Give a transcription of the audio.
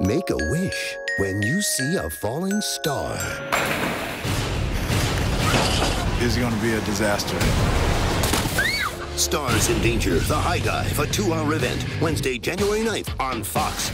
Make a wish when you see a falling star. Is going to be a disaster. Stars in Danger, The High Dive, a two hour event. Wednesday, January 9th on Fox.